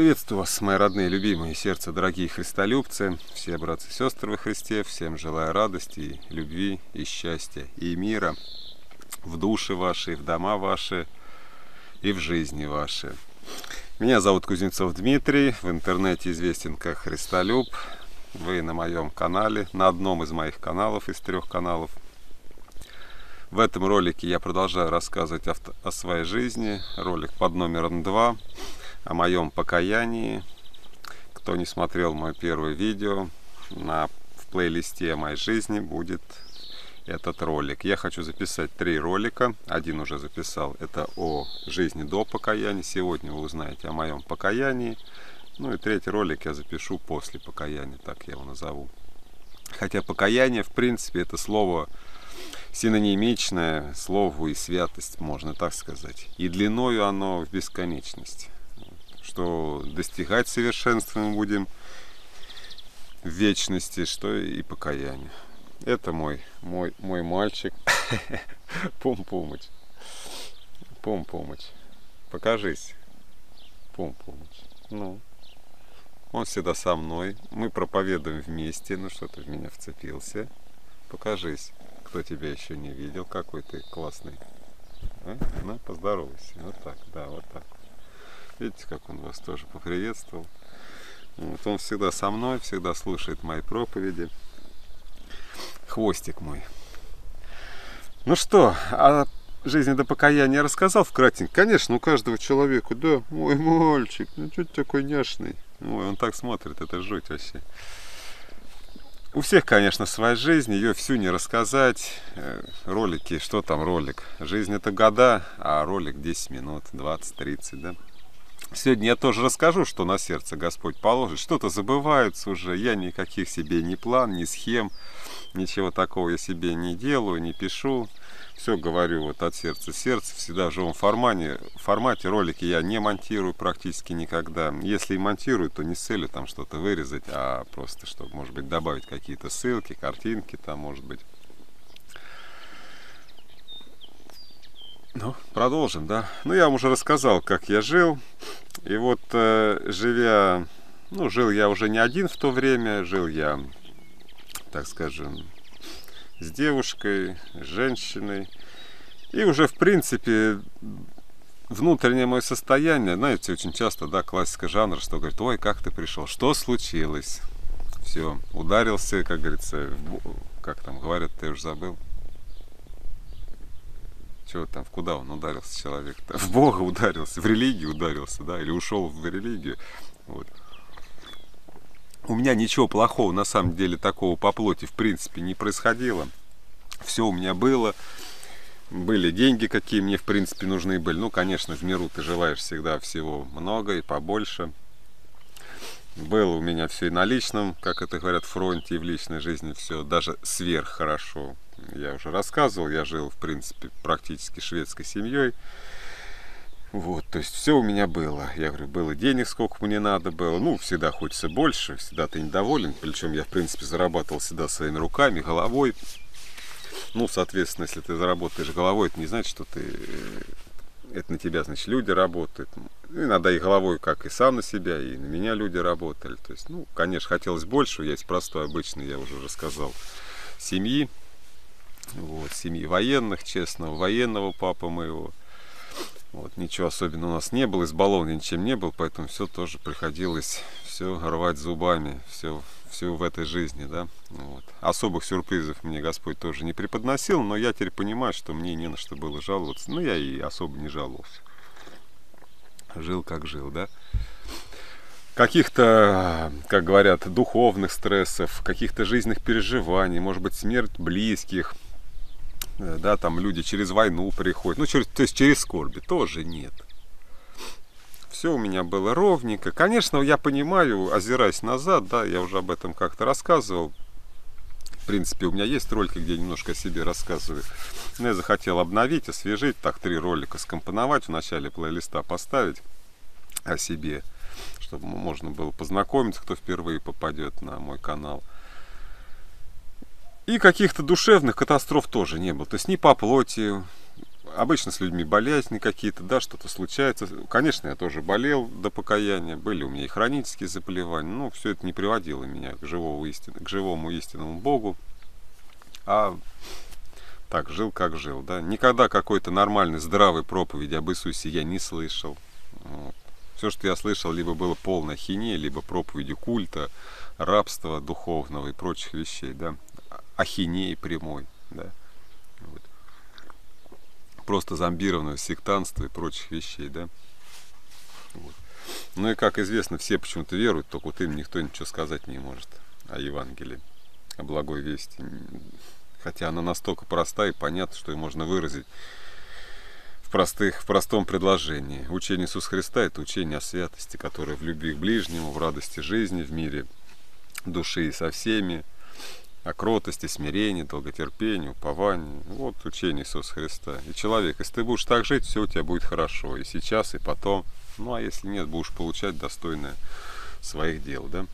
Приветствую вас, мои родные, любимые сердца, дорогие христолюбцы, все братцы и сестры во Христе, всем желаю радости, любви и счастья и мира в души ваши, в дома ваши и в жизни ваши. Меня зовут Кузнецов Дмитрий, в интернете известен как Христолюб. Вы на моем канале, на одном из моих каналов, из трех каналов. В этом ролике я продолжаю рассказывать о, своей жизни, ролик под номером 2 о моем покаянии. Кто не смотрел мое первое видео, на, в плейлисте моей жизни будет этот ролик. Я хочу записать три ролика. Один уже записал. Это о жизни до покаяния. Сегодня вы узнаете о моем покаянии. Ну и третий ролик я запишу после покаяния, так я его назову. Хотя покаяние, в принципе, это слово синонимичное слову и святость, можно так сказать. И длиною оно в бесконечность что достигать совершенства мы будем в вечности, что и покаяние. Это мой, мой, мой мальчик. Пум-пумыч. Пум-пумыч. Покажись. Пум-пумыч. Ну. Он всегда со мной. Мы проповедуем вместе. Ну что ты в меня вцепился? Покажись. Кто тебя еще не видел. Какой ты классный. А? Ну, поздоровайся. Вот так, да, вот так. Видите, как он вас тоже поприветствовал. Вот он всегда со мной, всегда слушает мои проповеди. Хвостик мой. Ну что, о жизни до покаяния рассказал вкратенько. Конечно, у каждого человека, да, мой мальчик, ну что ты такой няшный. Ой, он так смотрит, это жуть вообще. У всех, конечно, своя жизнь, ее всю не рассказать. Э, ролики, что там ролик? Жизнь это года, а ролик 10 минут, 20-30, да? Сегодня я тоже расскажу, что на сердце Господь положит. Что-то забывается уже. Я никаких себе ни план, ни схем, ничего такого я себе не делаю, не пишу. Все говорю вот от сердца сердца, всегда в живом формате. В формате ролики я не монтирую практически никогда. Если и монтирую, то не с целью там что-то вырезать, а просто, чтобы, может быть, добавить какие-то ссылки, картинки там, может быть. Ну, продолжим, да. Ну, я вам уже рассказал, как я жил. И вот, э, живя, ну, жил я уже не один в то время, жил я, так скажем, с девушкой, с женщиной. И уже, в принципе, внутреннее мое состояние, знаете, очень часто, да, классика жанра, что говорит, ой, как ты пришел, что случилось? Все, ударился, как говорится, в, как там говорят, ты уже забыл, чего там, куда он ударился человек? -то? В Бога ударился, в религию ударился, да, или ушел в религию. Вот. У меня ничего плохого, на самом деле, такого по плоти, в принципе, не происходило. Все у меня было. Были деньги, какие мне, в принципе, нужны были. Ну, конечно, в миру ты желаешь всегда всего много и побольше. Было у меня все и на личном, как это говорят, фронте, и в личной жизни все даже сверх хорошо я уже рассказывал, я жил, в принципе, практически шведской семьей. Вот, то есть все у меня было. Я говорю, было денег, сколько мне надо было. Ну, всегда хочется больше, всегда ты недоволен. Причем я, в принципе, зарабатывал всегда своими руками, головой. Ну, соответственно, если ты заработаешь головой, это не значит, что ты... Э, это на тебя, значит, люди работают. Ну, иногда и головой, как и сам на себя, и на меня люди работали. То есть, ну, конечно, хотелось больше. Я из простой, обычной, я уже рассказал, семьи вот, семьи военных, честного военного папа моего. Вот, ничего особенного у нас не было, избалован ничем не был, поэтому все тоже приходилось все рвать зубами, все, все в этой жизни, да. Вот. Особых сюрпризов мне Господь тоже не преподносил, но я теперь понимаю, что мне не на что было жаловаться. Ну, я и особо не жаловался. Жил как жил, да каких-то, как говорят, духовных стрессов, каких-то жизненных переживаний, может быть, смерть близких, да, там люди через войну приходят, ну, через, то есть через скорби, тоже нет. Все у меня было ровненько. Конечно, я понимаю, озираясь назад, да, я уже об этом как-то рассказывал. В принципе, у меня есть ролики, где я немножко о себе рассказываю. Но я захотел обновить, освежить, так три ролика скомпоновать, в начале плейлиста поставить о себе, чтобы можно было познакомиться, кто впервые попадет на мой канал. И каких-то душевных катастроф тоже не было. То есть ни по плоти, обычно с людьми болезни какие-то, да, что-то случается. Конечно, я тоже болел до покаяния, были у меня и хронические заболевания, но все это не приводило меня к, живому истин, к живому истинному Богу, а так, жил как жил, да. Никогда какой-то нормальной, здравой проповеди об Иисусе я не слышал. Вот. Все, что я слышал, либо было полное хинея, либо проповеди культа, рабства духовного и прочих вещей, да. Ахинеи прямой, да просто зомбированного сектанства и прочих вещей, да. Вот. Ну и как известно, все почему-то веруют, только вот им никто ничего сказать не может о Евангелии, о благой вести. Хотя она настолько проста и понятна, что ее можно выразить в, простых, в простом предложении. Учение Иисуса Христа – это учение о святости, которое в любви к ближнему, в радости жизни, в мире души и со всеми – о кротости, смирении, долготерпении, уповании. Вот учение Иисуса Христа. И человек, если ты будешь так жить, все у тебя будет хорошо. И сейчас, и потом. Ну, а если нет, будешь получать достойное своих дел, да?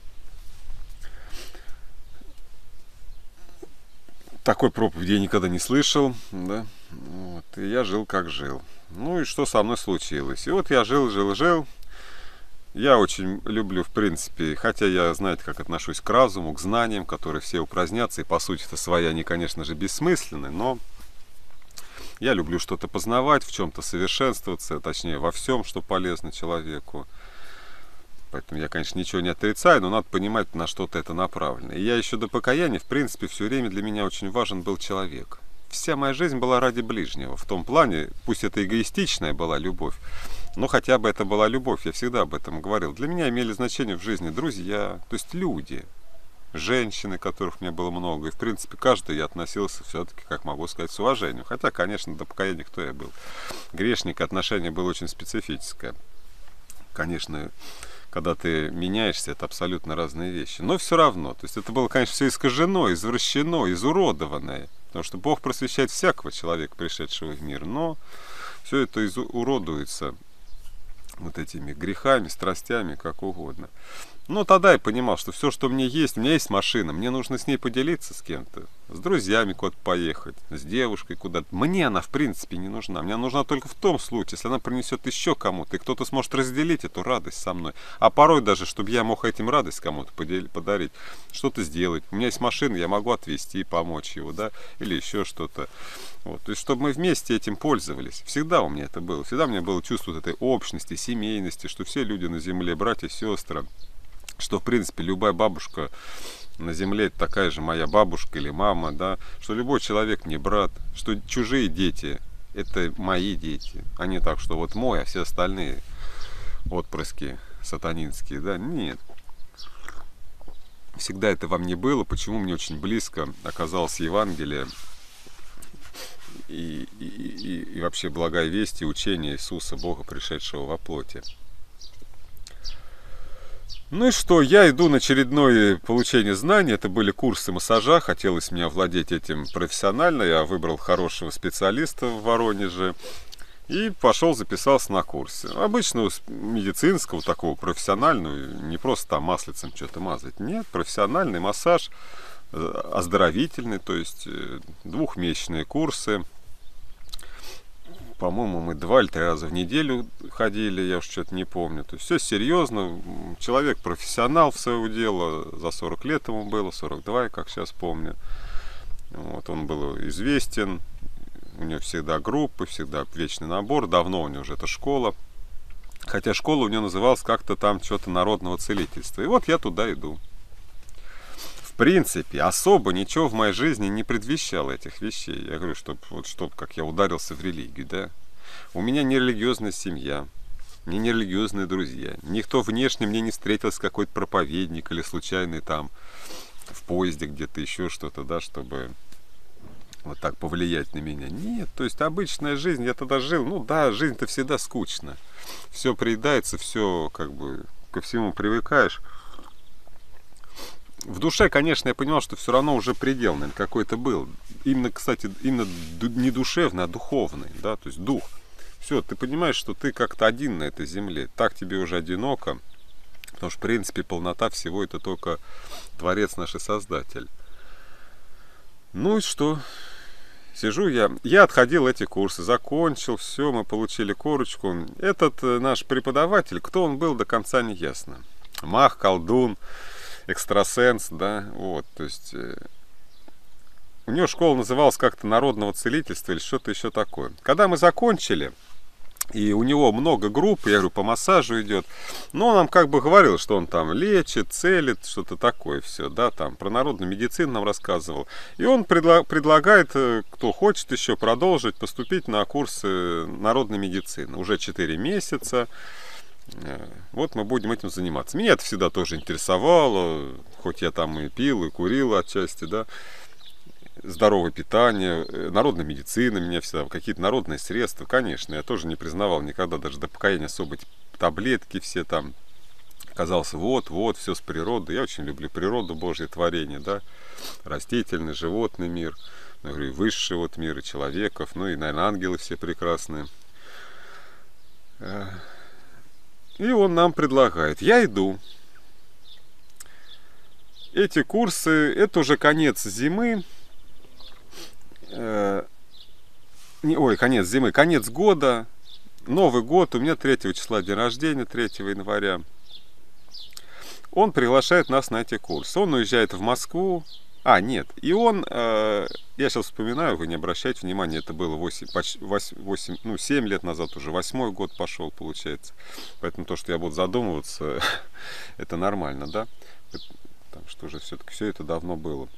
Такой проповеди я никогда не слышал, да? Вот. И я жил, как жил. Ну и что со мной случилось? И вот я жил, жил, жил, я очень люблю, в принципе, хотя я, знаете, как отношусь к разуму, к знаниям, которые все упразднятся, и по сути-то свои они, конечно же, бессмысленны, но я люблю что-то познавать, в чем-то совершенствоваться, точнее, во всем, что полезно человеку. Поэтому я, конечно, ничего не отрицаю, но надо понимать, на что-то это направлено. И я еще до покаяния, в принципе, все время для меня очень важен был человек. Вся моя жизнь была ради ближнего. В том плане, пусть это эгоистичная была любовь, но хотя бы это была любовь, я всегда об этом говорил. Для меня имели значение в жизни друзья, то есть люди, женщины, которых у меня было много. И, в принципе, каждый я относился все-таки, как могу сказать, с уважением. Хотя, конечно, до покаяния кто я был. Грешник, отношение было очень специфическое. Конечно, когда ты меняешься, это абсолютно разные вещи. Но все равно, то есть это было, конечно, все искажено, извращено, изуродованное. Потому что Бог просвещает всякого человека, пришедшего в мир. Но все это изуродуется вот этими грехами, страстями, как угодно. Но тогда я понимал, что все, что мне есть, у меня есть машина, мне нужно с ней поделиться с кем-то, с друзьями куда-то поехать, с девушкой куда-то. Мне она, в принципе, не нужна. Мне нужна только в том случае, если она принесет еще кому-то, и кто-то сможет разделить эту радость со мной. А порой даже, чтобы я мог этим радость кому-то подарить, что-то сделать. У меня есть машина, я могу отвезти, помочь его, да, или еще что-то. Вот. То есть, чтобы мы вместе этим пользовались. Всегда у меня это было. Всегда у меня было чувство этой общности, семейности, что все люди на земле, братья, сестры, что, в принципе, любая бабушка на земле это такая же моя бабушка или мама, да, что любой человек мне брат, что чужие дети это мои дети, а не так, что вот мой, а все остальные отпрыски сатанинские, да, нет. Всегда это во мне было, почему мне очень близко оказалось Евангелие и, и, и, и вообще благая весть и учение Иисуса, Бога, пришедшего во плоти. Ну и что, я иду на очередное получение знаний. Это были курсы массажа. Хотелось мне овладеть этим профессионально. Я выбрал хорошего специалиста в Воронеже. И пошел, записался на курсы. Обычного медицинского, такого профессионального. Не просто там маслицем что-то мазать. Нет, профессиональный массаж, э, оздоровительный, то есть э, двухмесячные курсы по-моему, мы два или три раза в неделю ходили, я уж что-то не помню. То есть все серьезно, человек профессионал в своего дела, за 40 лет ему было, 42, как сейчас помню. Вот, он был известен, у него всегда группы, всегда вечный набор, давно у него уже эта школа. Хотя школа у него называлась как-то там что-то народного целительства. И вот я туда иду принципе, особо ничего в моей жизни не предвещало этих вещей. Я говорю, чтобы вот чтоб как я ударился в религию, да. У меня не религиозная семья, не нерелигиозные друзья. Никто внешне мне не встретился какой-то проповедник или случайный там в поезде где-то еще что-то, да, чтобы вот так повлиять на меня. Нет, то есть обычная жизнь, я тогда жил, ну да, жизнь-то всегда скучна. Все приедается, все как бы ко всему привыкаешь в душе, конечно, я понимал, что все равно уже предел, наверное, какой-то был. Именно, кстати, именно не душевный, а духовный, да, то есть дух. Все, ты понимаешь, что ты как-то один на этой земле. Так тебе уже одиноко, потому что, в принципе, полнота всего это только Творец наш и Создатель. Ну и что? Сижу я, я отходил эти курсы, закончил, все, мы получили корочку. Этот э, наш преподаватель, кто он был, до конца не ясно. Мах, колдун, экстрасенс, да, вот, то есть... Э, у него школа называлась как-то народного целительства или что-то еще такое. Когда мы закончили, и у него много групп, я говорю, по массажу идет. Но он нам как бы говорил, что он там лечит, целит, что-то такое все, да, там про народную медицину нам рассказывал. И он предла- предлагает, э, кто хочет еще продолжить, поступить на курсы народной медицины. Уже 4 месяца. Э, вот мы будем этим заниматься. Меня это всегда тоже интересовало, хоть я там и пил, и курил отчасти, да здоровое питание, э, народная медицина меня всегда, какие-то народные средства, конечно, я тоже не признавал никогда, даже до покаяния особо таблетки все там, казался, вот, вот, все с природы. Я очень люблю природу, Божье творение, да, растительный, животный мир, я говорю, высший вот мир и человеков, ну и, наверное, ангелы все прекрасные. И он нам предлагает. Я иду. Эти курсы, это уже конец зимы, э, не, ой, конец зимы, конец года, Новый год, у меня 3 числа день рождения, 3 января. Он приглашает нас на эти курсы. Он уезжает в Москву. А, нет. И он, э, я сейчас вспоминаю, вы не обращайте внимания, это было 8, почти 8, 8, ну, 7 лет назад уже, восьмой год пошел, получается. Поэтому то, что я буду задумываться, это нормально, да? Потому что уже все-таки все это давно было.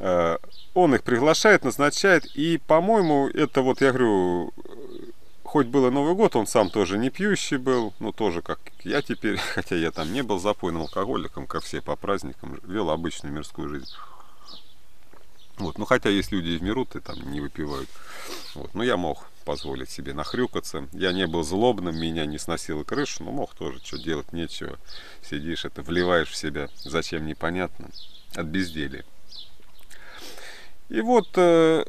Э, он их приглашает, назначает, и, по-моему, это вот, я говорю, хоть было Новый год, он сам тоже не пьющий был, ну, тоже как я теперь, хотя я там не был запойным алкоголиком, как все по праздникам, вел обычную мирскую жизнь. Вот, ну, хотя есть люди и в миру, ты там не выпивают. Вот, но я мог позволить себе нахрюкаться. Я не был злобным, меня не сносило крышу, но мог тоже, что делать нечего. Сидишь, это вливаешь в себя, зачем непонятно, от безделия. И вот, э,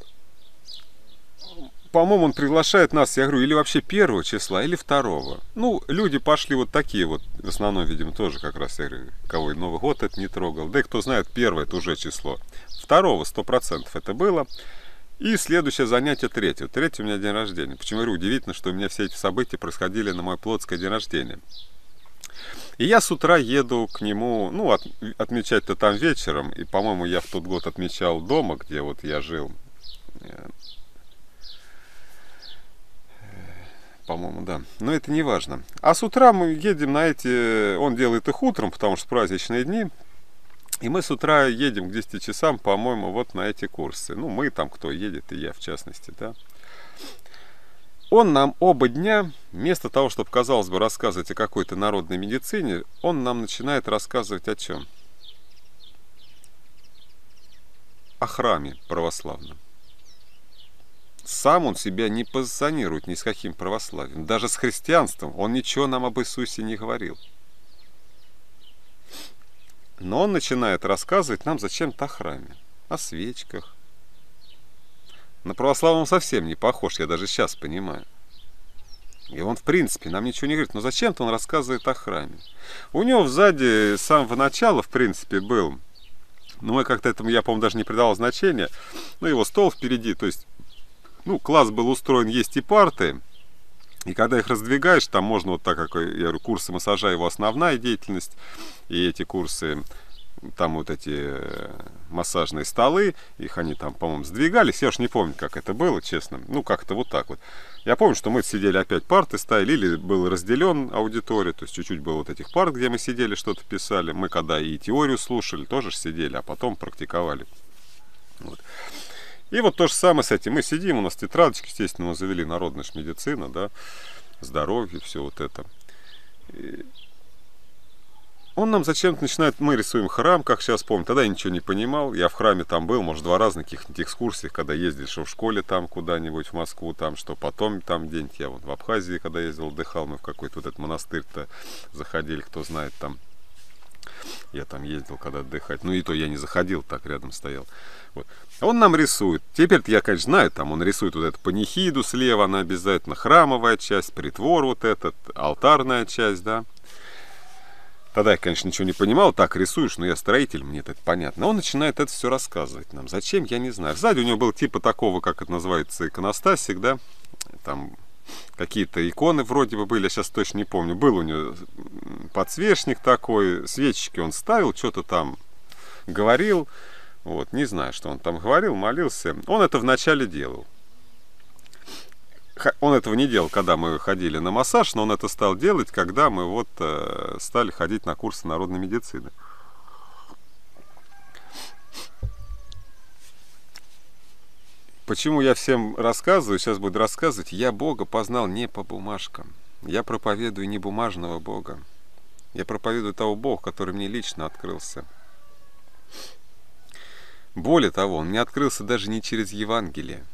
по-моему, он приглашает нас, я говорю, или вообще первого числа, или второго. Ну, люди пошли вот такие вот, в основном, видимо, тоже как раз, я говорю, кого и Новый год это не трогал. Да и кто знает, первое это уже число. Второго, сто процентов это было. И следующее занятие третье. Третье у меня день рождения. Почему говорю, удивительно, что у меня все эти события происходили на мой плотское день рождения. И я с утра еду к нему, ну, от, отмечать-то там вечером. И, по-моему, я в тот год отмечал дома, где вот я жил. Э, по-моему, да. Но это не важно. А с утра мы едем на эти... Он делает их утром, потому что праздничные дни. И мы с утра едем к 10 часам, по-моему, вот на эти курсы. Ну, мы там, кто едет, и я в частности, да. Он нам оба дня, вместо того, чтобы, казалось бы, рассказывать о какой-то народной медицине, он нам начинает рассказывать о чем? О храме православном. Сам он себя не позиционирует ни с каким православием. Даже с христианством он ничего нам об Иисусе не говорил. Но он начинает рассказывать нам зачем-то о храме, о свечках, на православном совсем не похож, я даже сейчас понимаю. И он, в принципе, нам ничего не говорит. Но зачем-то он рассказывает о храме. У него сзади с самого начала, в принципе, был... Ну, мы как-то этому, я, по-моему, даже не придавал значения. Ну, его стол впереди. То есть, ну, класс был устроен, есть и парты. И когда их раздвигаешь, там можно вот так, как я говорю, курсы массажа его основная деятельность. И эти курсы там вот эти э, массажные столы, их они там, по-моему, сдвигались, я уж не помню, как это было, честно, ну, как-то вот так вот. Я помню, что мы сидели опять парты ставили, или был разделен аудитория, то есть чуть-чуть было вот этих парт, где мы сидели, что-то писали. Мы когда и теорию слушали, тоже сидели, а потом практиковали. Вот. И вот то же самое с этим. Мы сидим, у нас тетрадочки, естественно, мы завели народная медицина, да, здоровье, все вот это. И он нам зачем-то начинает, мы рисуем храм, как сейчас помню, тогда я ничего не понимал, я в храме там был, может, два раза на каких-нибудь экскурсиях, когда ездили, что в школе там куда-нибудь, в Москву там, что потом там где-нибудь, я вот в Абхазии, когда ездил, отдыхал, мы в какой-то вот этот монастырь-то заходили, кто знает там, я там ездил, когда отдыхать, ну и то я не заходил, так рядом стоял. Вот. Он нам рисует. Теперь я, конечно, знаю, там он рисует вот эту панихиду слева, она обязательно храмовая часть, притвор вот этот, алтарная часть, да. Тогда я, конечно, ничего не понимал, так рисуешь, но я строитель, мне это понятно. Он начинает это все рассказывать нам. Зачем, я не знаю. Сзади у него был типа такого, как это называется, иконостасик, да, там какие-то иконы вроде бы были, я сейчас точно не помню. Был у него подсвечник такой, свечки он ставил, что-то там говорил. Вот, не знаю, что он там говорил, молился. Он это вначале делал он этого не делал, когда мы ходили на массаж, но он это стал делать, когда мы вот э, стали ходить на курсы народной медицины. Почему я всем рассказываю, сейчас буду рассказывать, я Бога познал не по бумажкам. Я проповедую не бумажного Бога. Я проповедую того Бога, который мне лично открылся. Более того, он мне открылся даже не через Евангелие.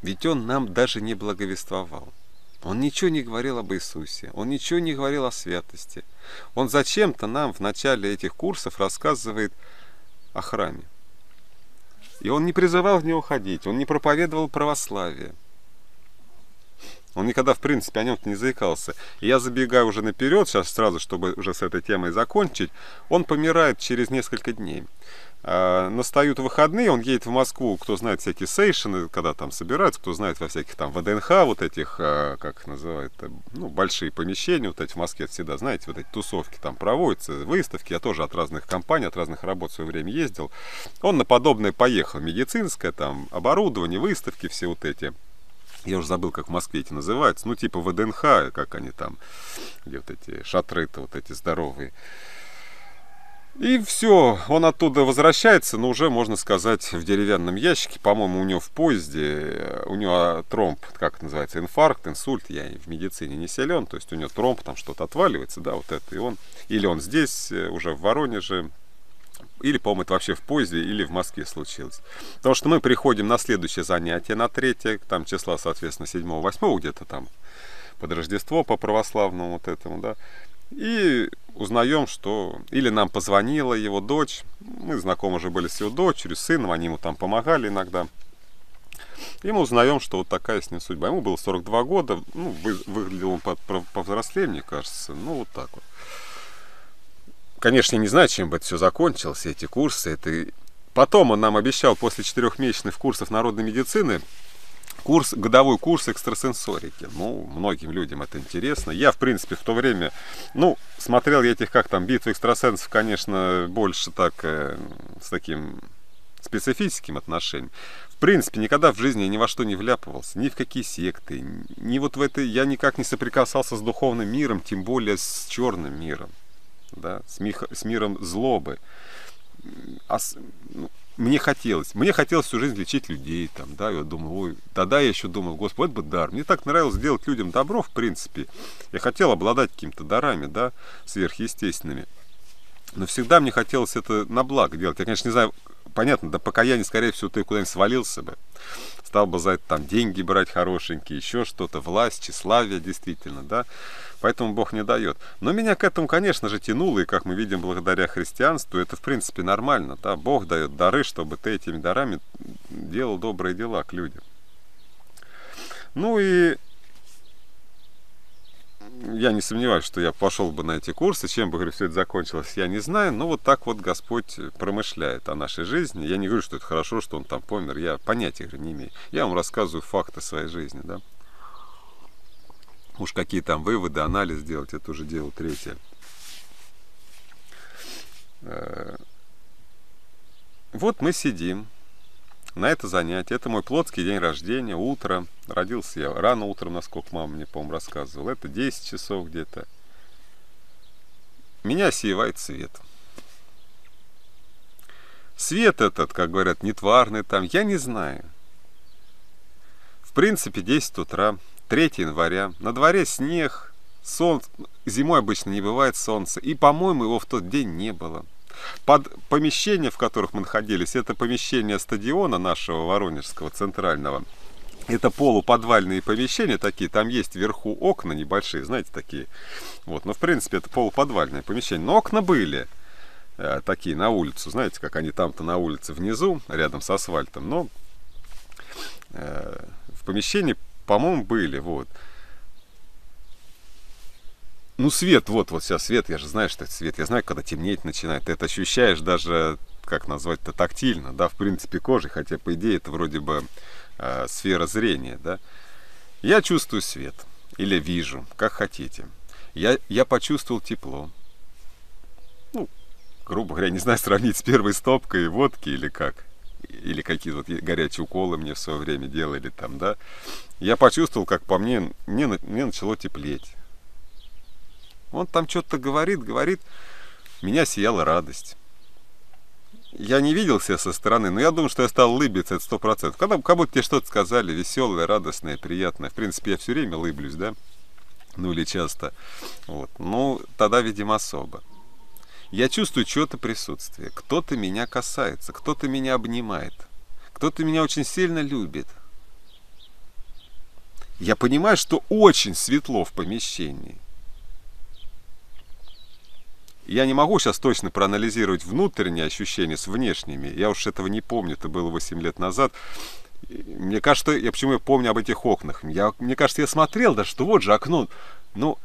Ведь он нам даже не благовествовал. Он ничего не говорил об Иисусе, он ничего не говорил о святости. Он зачем-то нам в начале этих курсов рассказывает о храме. И он не призывал в него ходить, он не проповедовал православие. Он никогда, в принципе, о нем не заикался. И я забегаю уже наперед, сейчас сразу, чтобы уже с этой темой закончить. Он помирает через несколько дней. А, настают выходные, он едет в Москву, кто знает всякие сейшены, когда там собираются, кто знает во всяких там ВДНХ, вот этих, а, как их называют, э, ну, большие помещения, вот эти в Москве всегда, знаете, вот эти тусовки там проводятся, выставки, я тоже от разных компаний, от разных работ в свое время ездил. Он на подобное поехал, медицинское, там, оборудование, выставки, все вот эти. Я уже забыл, как в Москве эти называются, ну, типа ВДНХ, как они там, где вот эти шатры-то вот эти здоровые. И все, он оттуда возвращается, но уже, можно сказать, в деревянном ящике. По-моему, у него в поезде, у него тромб, как это называется, инфаркт, инсульт. Я в медицине не силен, то есть у него тромб, там что-то отваливается, да, вот это. И он, или он здесь, э, уже в Воронеже, или, по-моему, это вообще в поезде, или в Москве случилось. Потому что мы приходим на следующее занятие, на третье, там числа, соответственно, 7-8 где-то там под Рождество по православному вот этому, да. И узнаем, что или нам позвонила его дочь, мы знакомы уже были с его дочерью, сыном, они ему там помогали иногда. И мы узнаем, что вот такая с ним судьба. Ему было 42 года, ну, выглядел он повзрослее, мне кажется, ну, вот так вот. Конечно, не знаю, чем бы это все закончилось, эти курсы. Это... Потом он нам обещал после четырехмесячных курсов народной медицины курс, годовой курс экстрасенсорики. Ну, многим людям это интересно. Я, в принципе, в то время, ну, смотрел я этих, как там, битвы экстрасенсов, конечно, больше так, э, с таким специфическим отношением. В принципе, никогда в жизни я ни во что не вляпывался, ни в какие секты, ни вот в это, я никак не соприкасался с духовным миром, тем более с черным миром, да, с, мих, с миром злобы. А, ну, мне хотелось. Мне хотелось всю жизнь лечить людей, там, да, я думал, ой, тогда я еще думал, господи, это бы дар. Мне так нравилось делать людям добро, в принципе. Я хотел обладать какими-то дарами, да, сверхъестественными. Но всегда мне хотелось это на благо делать. Я, конечно, не знаю, понятно, да покаяние, скорее всего, ты куда-нибудь свалился бы. Стал бы за это там деньги брать хорошенькие, еще что-то, власть, тщеславие, действительно, да. Поэтому Бог не дает. Но меня к этому, конечно же, тянуло, и как мы видим, благодаря христианству, это, в принципе, нормально, да. Бог дает дары, чтобы ты этими дарами делал добрые дела к людям. Ну и я не сомневаюсь, что я пошел бы на эти курсы. Чем бы, говорю, все это закончилось, я не знаю. Но вот так вот Господь промышляет о нашей жизни. Я не говорю, что это хорошо, что он там помер. Я понятия говорю, не имею. Я вам рассказываю факты своей жизни, да. Уж какие там выводы, анализ делать, это уже дело третье. Э, вот мы сидим, на это занятие. Это мой плотский день рождения, утро. Родился я рано утром, насколько мама мне, по-моему, рассказывала. Это 10 часов где-то. Меня сияет свет. Свет этот, как говорят, нетварный там, я не знаю. В принципе, 10 утра, 3 января, на дворе снег, солнце, зимой обычно не бывает солнца, и, по-моему, его в тот день не было. Под помещения, в которых мы находились, это помещение стадиона нашего Воронежского центрального. Это полуподвальные помещения такие, там есть вверху окна небольшие, знаете, такие. Вот, но в принципе это полуподвальное помещение. Но окна были э, такие на улицу, знаете, как они там-то на улице внизу, рядом с асфальтом. Но э, в помещении, по-моему, были, вот. ну, свет, вот, вот сейчас свет, я же знаю, что это свет. Я знаю, когда темнеть начинает. Ты это ощущаешь даже, как назвать-то, тактильно, да, в принципе, кожей, хотя, по идее, это вроде бы э, сфера зрения, да. Я чувствую свет или вижу, как хотите. Я, я почувствовал тепло. Ну, грубо говоря, не знаю, сравнить с первой стопкой водки или как. Или какие-то вот горячие уколы мне в свое время делали там, да. Я почувствовал, как по мне, мне, мне начало теплеть. Он там что-то говорит, говорит. Меня сияла радость. Я не видел себя со стороны, но я думаю, что я стал улыбиться, это сто процентов. Когда как будто тебе что-то сказали, веселое, радостное, приятное. В принципе, я все время улыблюсь, да? Ну или часто. Вот. Ну, тогда, видимо, особо. Я чувствую чье-то присутствие. Кто-то меня касается, кто-то меня обнимает. Кто-то меня очень сильно любит. Я понимаю, что очень светло в помещении. Я не могу сейчас точно проанализировать внутренние ощущения с внешними. Я уж этого не помню, это было 8 лет назад. Мне кажется, я почему я помню об этих окнах. Я, мне кажется, я смотрел, да что вот же окно. Ну,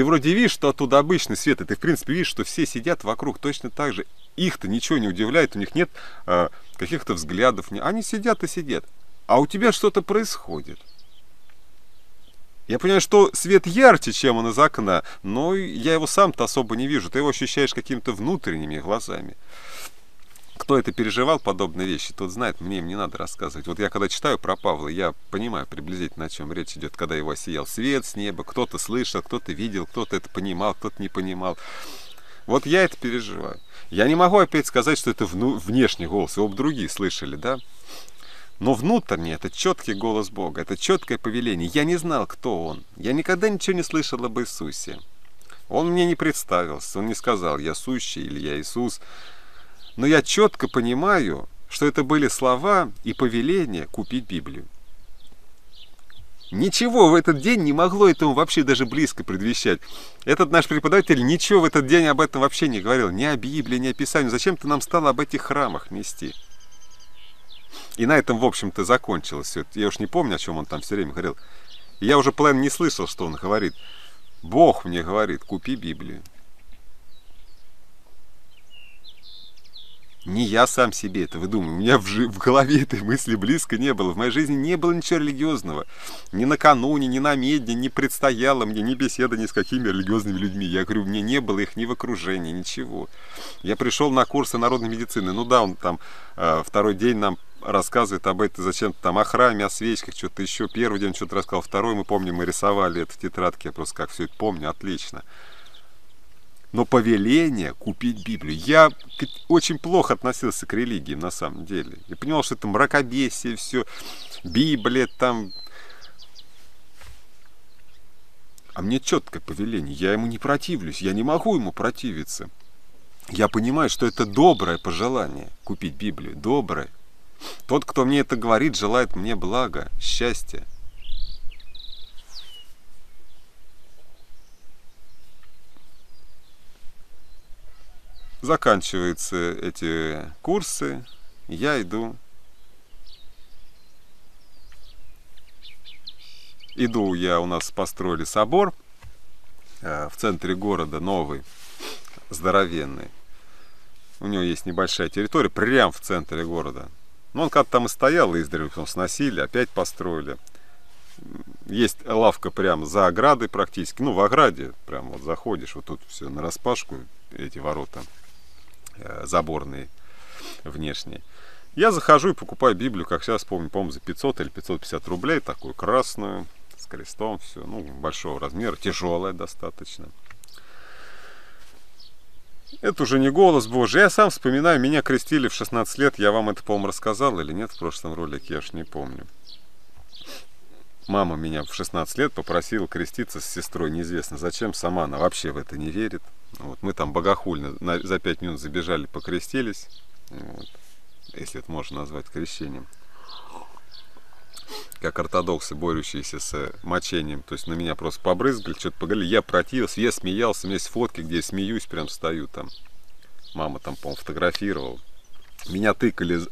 ты вроде видишь, что оттуда обычный свет, и ты, в принципе, видишь, что все сидят вокруг точно так же. Их-то ничего не удивляет, у них нет э, каких-то взглядов. Они сидят и сидят. А у тебя что-то происходит. Я понимаю, что свет ярче, чем он из окна, но я его сам-то особо не вижу. Ты его ощущаешь какими-то внутренними глазами. Кто это переживал, подобные вещи, тот знает, мне им не надо рассказывать. Вот я когда читаю про Павла, я понимаю приблизительно, о чем речь идет, когда его осиял свет с неба, кто-то слышал, кто-то видел, кто-то это понимал, кто-то не понимал. Вот я это переживаю. Я не могу опять сказать, что это вну- внешний голос, его бы другие слышали, да? Но внутренне это четкий голос Бога, это четкое повеление. Я не знал, кто Он. Я никогда ничего не слышал об Иисусе. Он мне не представился, он не сказал, я сущий или я Иисус. Но я четко понимаю, что это были слова и повеления купить Библию. Ничего в этот день не могло этому вообще даже близко предвещать. Этот наш преподаватель ничего в этот день об этом вообще не говорил. Ни о Библии, ни о Писании. Зачем ты нам стал об этих храмах нести? И на этом, в общем-то, закончилось все. Я уж не помню, о чем он там все время говорил. Я уже половину не слышал, что он говорит. Бог мне говорит, купи Библию. Не я сам себе это выдумываю. У меня в, в голове этой мысли близко не было. В моей жизни не было ничего религиозного. Ни накануне, ни на медне не предстояло мне ни беседа ни с какими религиозными людьми. Я говорю, мне не было их ни в окружении, ничего. Я пришел на курсы народной медицины. Ну да, он там э, второй день нам рассказывает об этом зачем-то там о храме, о свечках, что-то еще. Первый день что-то рассказал, второй мы помним, мы рисовали это в тетрадке, я просто как все это помню, отлично но повеление купить Библию. Я очень плохо относился к религии на самом деле. Я понимал, что это мракобесие, все, Библия там. А мне четкое повеление, я ему не противлюсь, я не могу ему противиться. Я понимаю, что это доброе пожелание купить Библию, доброе. Тот, кто мне это говорит, желает мне блага, счастья. Заканчиваются эти курсы, я иду. Иду я, у нас построили собор э, в центре города, новый, здоровенный. У него есть небольшая территория, прямо в центре города. Ну, он как-то там и стоял, издревле потом сносили, опять построили. Есть лавка прямо за оградой практически, ну, в ограде, прям вот заходишь, вот тут все на распашку, эти ворота. Э, заборные внешние. Я захожу и покупаю Библию, как сейчас помню, по-моему, за 500 или 550 рублей, такую красную, с крестом, все, ну, большого размера, тяжелая достаточно. Это уже не голос Божий. Я сам вспоминаю, меня крестили в 16 лет. Я вам это, по-моему, рассказал или нет в прошлом ролике, я уж не помню. Мама меня в 16 лет попросила креститься с сестрой, неизвестно зачем, сама она вообще в это не верит. Вот, мы там богохульно на, за 5 минут забежали, покрестились, вот, если это можно назвать крещением. Как ортодоксы, борющиеся с мочением. То есть на меня просто побрызгали, что-то поговорили. Я противился, я смеялся. У меня есть фотки, где я смеюсь, прям стою там. Мама там, по-моему, фотографировала. Меня тыкали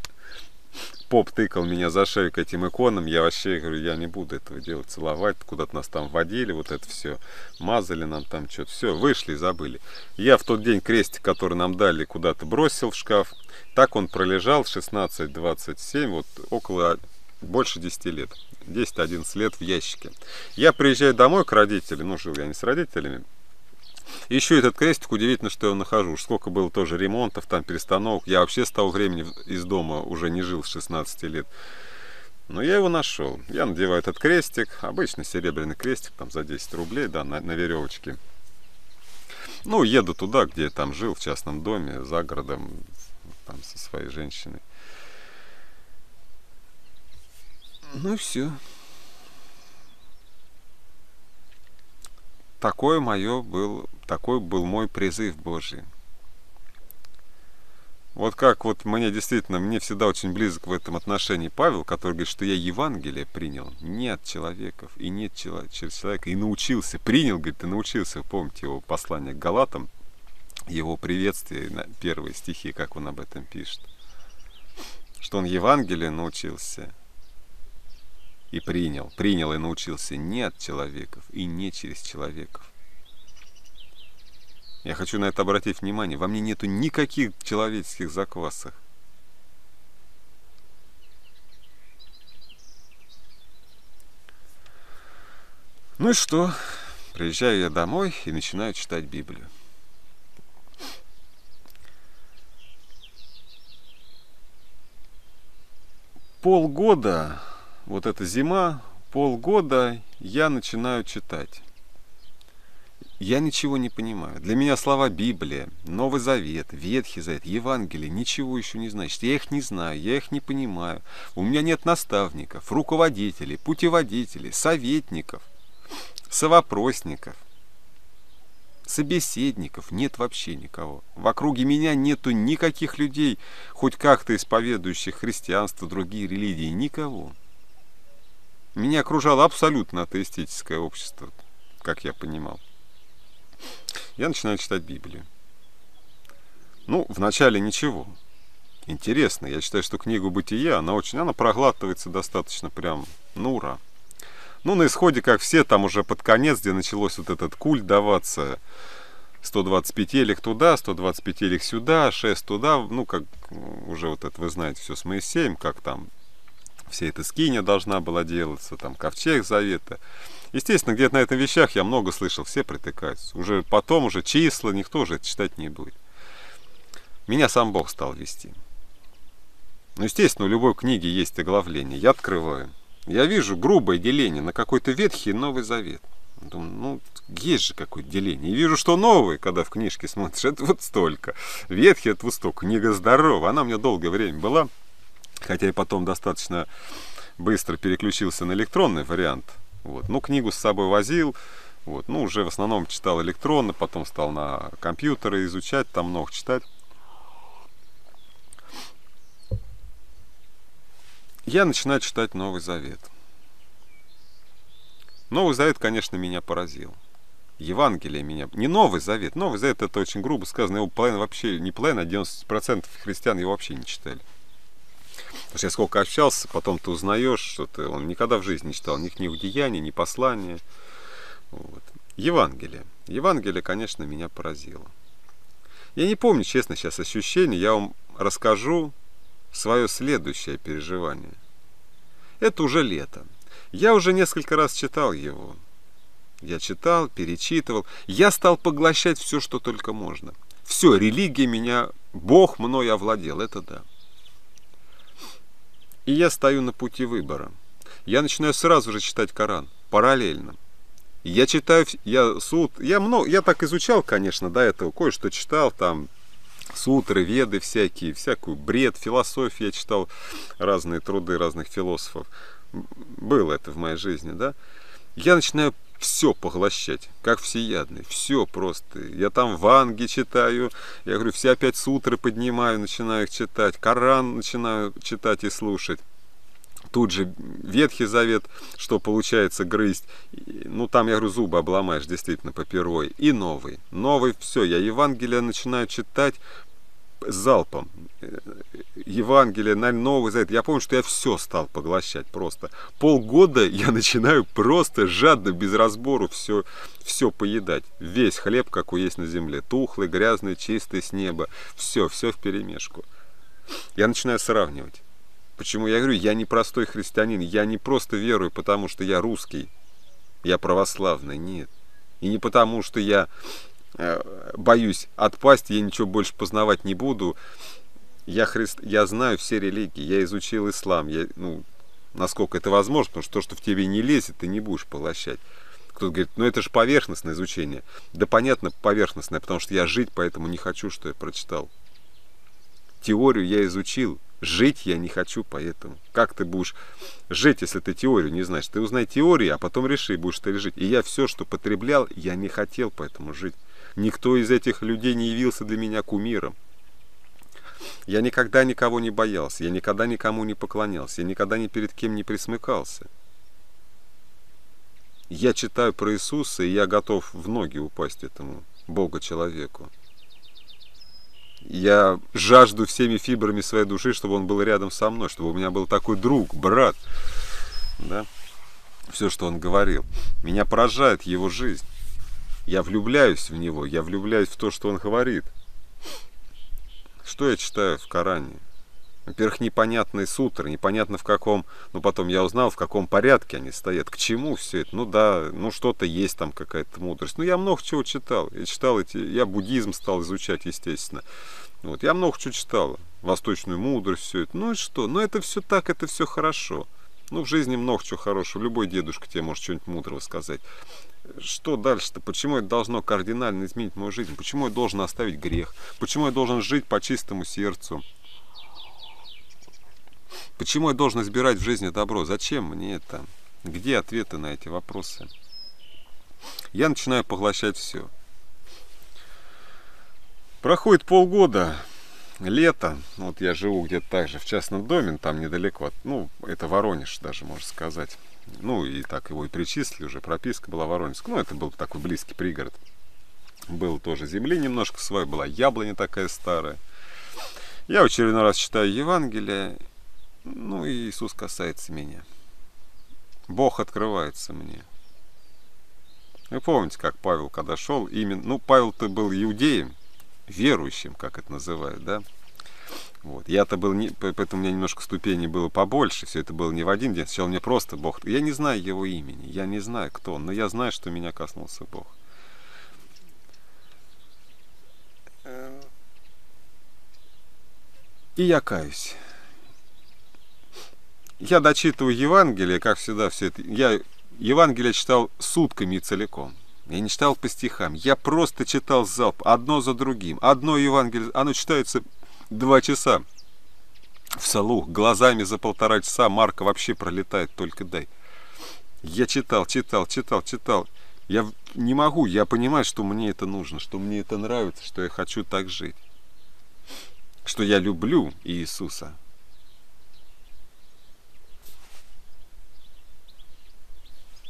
поп тыкал меня за шею к этим иконам, я вообще говорю, я не буду этого делать, целовать, куда-то нас там водили, вот это все, мазали нам там что-то, все, вышли и забыли. Я в тот день крестик, который нам дали, куда-то бросил в шкаф, так он пролежал 16-27, вот около больше 10 лет, 10-11 лет в ящике. Я приезжаю домой к родителям, ну жил я не с родителями, еще этот крестик, удивительно, что я нахожу. Сколько было тоже ремонтов, там перестановок. Я вообще с того времени из дома уже не жил с 16 лет. Но я его нашел. Я надеваю этот крестик, обычный серебряный крестик, там за 10 рублей, да, на, на веревочке. Ну, еду туда, где я там жил, в частном доме, за городом, там со своей женщиной. Ну и все. Такое мое был, такой был мой призыв Божий. Вот как вот мне действительно, мне всегда очень близок в этом отношении Павел, который говорит, что я Евангелие принял. Не от человеков и не через человека, и научился, принял, говорит, и научился, помните его послание к Галатам, его приветствие, первые стихи, как он об этом пишет, что он Евангелие научился и принял, принял и научился не от человеков и не через человеков. Я хочу на это обратить внимание. Во мне нету никаких человеческих заквасок. Ну и что? Приезжаю я домой и начинаю читать Библию. Полгода вот эта зима, полгода я начинаю читать. Я ничего не понимаю. Для меня слова Библия, Новый Завет, Ветхий Завет, Евангелие ничего еще не значит. Я их не знаю, я их не понимаю. У меня нет наставников, руководителей, путеводителей, советников, совопросников собеседников нет вообще никого. В округе меня нету никаких людей, хоть как-то исповедующих христианство, другие религии, никого. Меня окружало абсолютно атеистическое общество, как я понимал. Я начинаю читать Библию. Ну, вначале ничего. Интересно. Я считаю, что книгу «Бытия», она очень, она проглатывается достаточно прям, ну, ура. Ну, на исходе, как все, там уже под конец, где началось вот этот культ даваться, 125 элик туда, 125 элик сюда, 6 туда, ну, как уже вот это вы знаете все с Моисеем, как там все эта скиня должна была делаться, там ковчег завета. Естественно, где-то на этом вещах я много слышал, все притыкаются. Уже потом, уже числа, никто же это читать не будет. Меня сам Бог стал вести. Ну, естественно, у любой книги есть оглавление. Я открываю. Я вижу грубое деление на какой-то ветхий Новый Завет. Думаю, ну, есть же какое-то деление. И вижу, что новый, когда в книжке смотришь, это вот столько. Ветхий это вот столько. Книга здорова. Она у меня долгое время была хотя и потом достаточно быстро переключился на электронный вариант. Вот. Ну, книгу с собой возил, вот. ну, уже в основном читал электронно, потом стал на компьютеры изучать, там много читать. Я начинаю читать Новый Завет. Новый Завет, конечно, меня поразил. Евангелие меня... Не Новый Завет. Новый Завет это очень грубо сказано. Его половина вообще... Не половина, а 90% христиан его вообще не читали. Потому что я сколько общался, потом ты узнаешь, что ты, он никогда в жизни не читал ни книгу деяний, ни послания. Вот. Евангелие. Евангелие, конечно, меня поразило. Я не помню, честно, сейчас ощущение. Я вам расскажу свое следующее переживание. Это уже лето. Я уже несколько раз читал его. Я читал, перечитывал. Я стал поглощать все, что только можно. Все, религия меня, Бог мной овладел, это да. И я стою на пути выбора. Я начинаю сразу же читать Коран, параллельно. Я читаю, я суд, я много, я так изучал, конечно, до этого, кое-что читал, там, сутры, веды всякие, всякую бред, философию я читал, разные труды разных философов. Было это в моей жизни, да. Я начинаю все поглощать, как всеядный, все просто. Я там ванги читаю, я говорю, все опять сутры поднимаю, начинаю их читать, Коран начинаю читать и слушать. Тут же Ветхий Завет, что получается грызть. Ну, там, я говорю, зубы обломаешь, действительно, попервой. И новый. Новый, все, я Евангелие начинаю читать залпом. Евангелие, Новый Завет. Я помню, что я все стал поглощать просто. Полгода я начинаю просто жадно, без разбору все, все поедать. Весь хлеб, какой есть на земле. Тухлый, грязный, чистый, с неба. Все, все в перемешку. Я начинаю сравнивать. Почему я говорю, я не простой христианин, я не просто верую, потому что я русский, я православный, нет. И не потому, что я боюсь отпасть, я ничего больше познавать не буду. Я, христ... я знаю все религии, я изучил ислам, я, ну, насколько это возможно, потому что то, что в тебе не лезет, ты не будешь поглощать. Кто-то говорит, ну это же поверхностное изучение. Да понятно, поверхностное, потому что я жить поэтому не хочу, что я прочитал. Теорию я изучил, жить я не хочу поэтому. Как ты будешь жить, если ты теорию не знаешь? Ты узнай теорию, а потом реши, будешь ты жить. И я все, что потреблял, я не хотел поэтому жить. Никто из этих людей не явился для меня кумиром. Я никогда никого не боялся, я никогда никому не поклонялся, я никогда ни перед кем не присмыкался. Я читаю про Иисуса, и я готов в ноги упасть этому Бога-человеку. Я жажду всеми фибрами своей души, чтобы он был рядом со мной, чтобы у меня был такой друг, брат. Да? Все, что он говорил. Меня поражает его жизнь. Я влюбляюсь в него, я влюбляюсь в то, что он говорит. Что я читаю в Коране? Во-первых, непонятные сутры, непонятно в каком, ну потом я узнал, в каком порядке они стоят, к чему все это. Ну да, ну что-то есть там какая-то мудрость. Ну я много чего читал. Я читал эти, я буддизм стал изучать, естественно. Вот, я много чего читал. Восточную мудрость, все это. Ну и что? Ну это все так, это все хорошо. Ну в жизни много чего хорошего. Любой дедушка тебе может что-нибудь мудрого сказать что дальше-то? Почему это должно кардинально изменить мою жизнь? Почему я должен оставить грех? Почему я должен жить по чистому сердцу? Почему я должен избирать в жизни добро? Зачем мне это? Где ответы на эти вопросы? Я начинаю поглощать все. Проходит полгода, лето, вот я живу где-то так же в частном доме, там недалеко, ну, это Воронеж даже, можно сказать. Ну, и так его и причислили уже, прописка была Воронежская. Ну, это был такой близкий пригород. Был тоже земли немножко своей, была яблоня такая старая. Я в очередной раз читаю Евангелие, ну, и Иисус касается меня. Бог открывается мне. Вы помните, как Павел, когда шел, именно, ну, Павел-то был иудеем, верующим, как это называют, да? Вот. Я-то был, не, поэтому у меня немножко ступеней было побольше, все это было не в один день. Сначала мне просто Бог, я не знаю его имени, я не знаю, кто он, но я знаю, что меня коснулся Бог. И я каюсь. Я дочитываю Евангелие, как всегда, все это. Я Евангелие читал сутками целиком. Я не читал по стихам. Я просто читал залп, одно за другим. Одно Евангелие, оно читается два часа в салух, глазами за полтора часа Марка вообще пролетает, только дай. Я читал, читал, читал, читал. Я не могу, я понимаю, что мне это нужно, что мне это нравится, что я хочу так жить. Что я люблю Иисуса.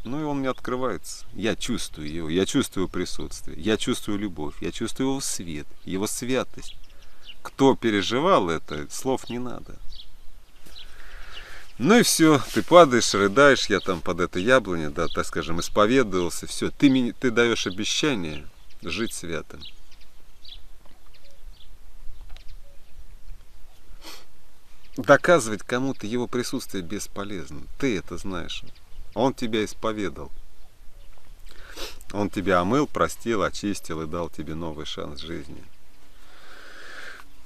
Ну и он мне открывается. Я чувствую его, я чувствую присутствие, я чувствую любовь, я чувствую его свет, его святость кто переживал это, слов не надо. Ну и все, ты падаешь, рыдаешь, я там под это яблоне, да, так скажем, исповедовался, все, ты, ты даешь обещание жить святым. Доказывать кому-то его присутствие бесполезно. Ты это знаешь. Он тебя исповедал. Он тебя омыл, простил, очистил и дал тебе новый шанс жизни.